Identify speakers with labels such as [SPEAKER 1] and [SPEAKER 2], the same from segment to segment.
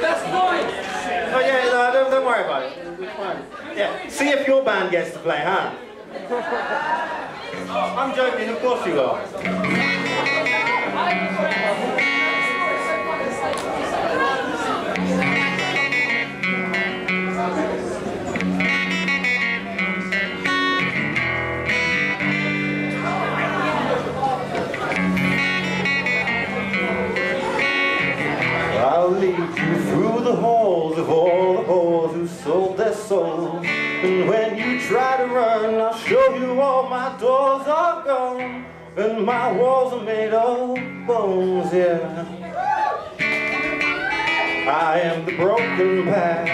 [SPEAKER 1] Best voice!
[SPEAKER 2] Oh yeah, no, don't, don't worry about it. It'll be fine. Yeah, see if your band gets to play, huh? I'm joking, of course you are. All oh, the boys who sold their souls. And when you try to run, I'll show you all my doors are gone. And my walls are made of bones, yeah. I am the broken path.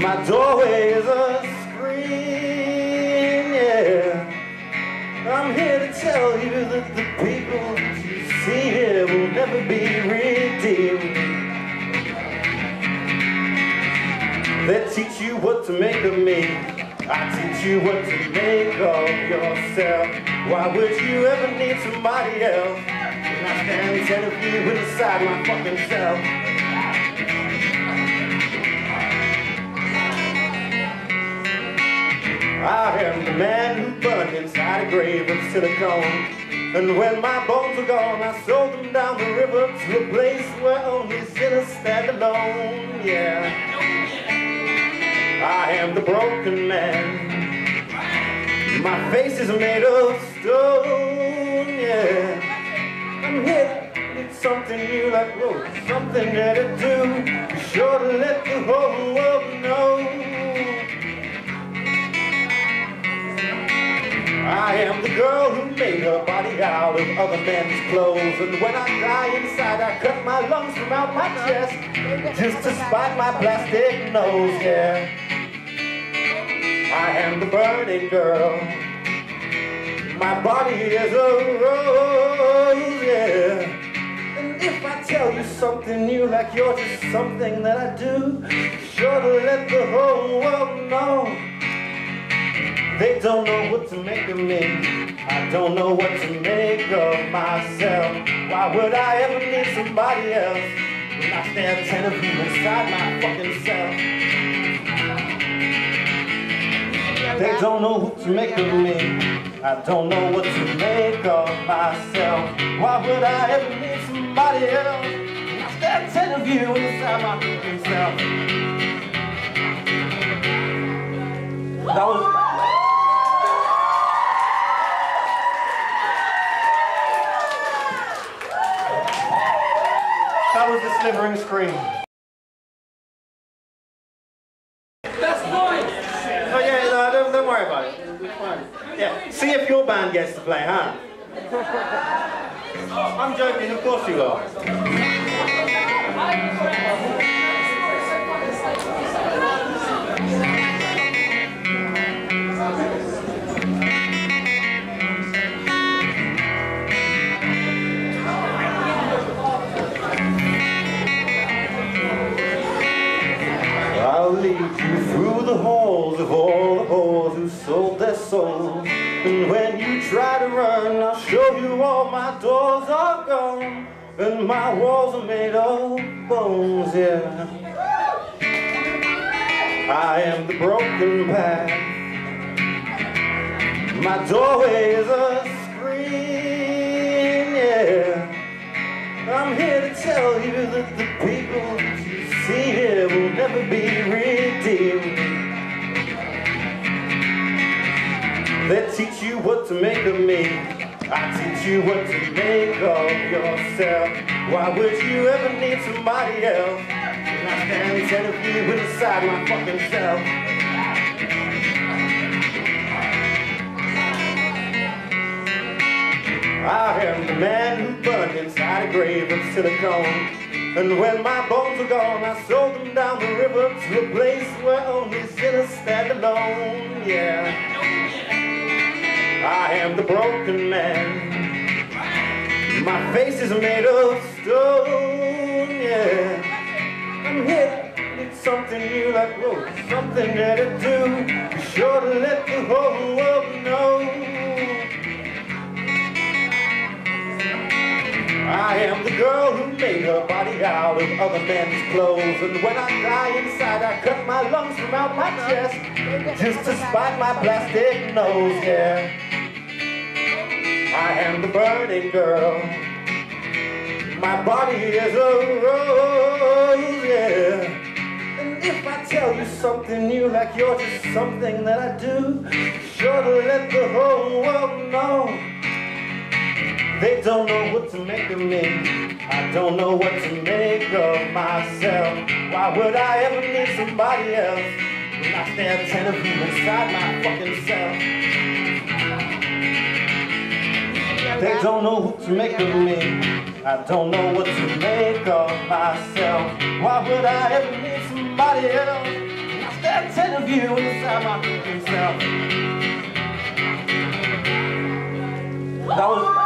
[SPEAKER 2] My doorway is a screen, yeah. I'm here to tell you that the people to make of me. I teach you what to make of yourself. Why would you ever need somebody else? When I stand ten of you inside my fucking self. I am the man who burned inside a grave of silicone. And when my bones were gone, I sold them down the river to a place where only sinners stand alone. Yeah, I am the broken man. My face is made of stone. Yeah, I'm here. It's something new like road, something that I do. Be sure to let the whole world know. I am the girl who made her body out of other men's clothes And when I die inside I cut my lungs from out my chest Just to spite my plastic nose, yeah I am the burning girl My body is a rose, yeah and if I tell you something new like you're just something that I do, sure to let the whole world know. They don't know what to make of me. I don't know what to make of myself. Why would I ever need somebody else when I stand ten of you inside my fucking self? They don't know what to make of me. I don't know what to make of myself. Why would I ever need somebody else? I stand ten of you inside my fucking self. That was. That was the slivering screen.
[SPEAKER 1] Best voice!
[SPEAKER 2] Oh yeah, no, don't, don't worry about it. It'll be fine. Yeah, see if your band gets to play, huh? I'm joking, of course you are. I'll lead you through the halls of all the whores who sold their souls. And when you try to run, I'll show you all my doors are gone. And my walls are made of bones, yeah. I am the broken path. My doorway is a screen, yeah. I'm here to tell you that the people that you see what to make of me. I teach you what to make of yourself. Why would you ever need somebody else? When I stand ten you inside my fucking self. I am the man who burned inside a grave of silicone. And when my bones were gone, I sold them down the river to a place where only sinners stand alone. Yeah, I am the broken man. My face is made of stone. Yeah, I'm here. It's something new like road, something that I do. Be sure to let the whole world know. I am the girl who made her body out of other men's clothes. And when I die inside, I cut my lungs from out my chest just to spite my plastic nose, yeah. I am the burning girl. My body is a rose, yeah. And if I tell you something new, like you're just something that I do, sure to let the whole world know. They don't know what to make of me. I don't know what to make of myself. Why would I ever need somebody else when I stand ten of you inside my fucking self? They don't know what to make of me. I don't know what to make of myself. Why would I ever need somebody else? when I stand ten of you inside my fucking self. That was.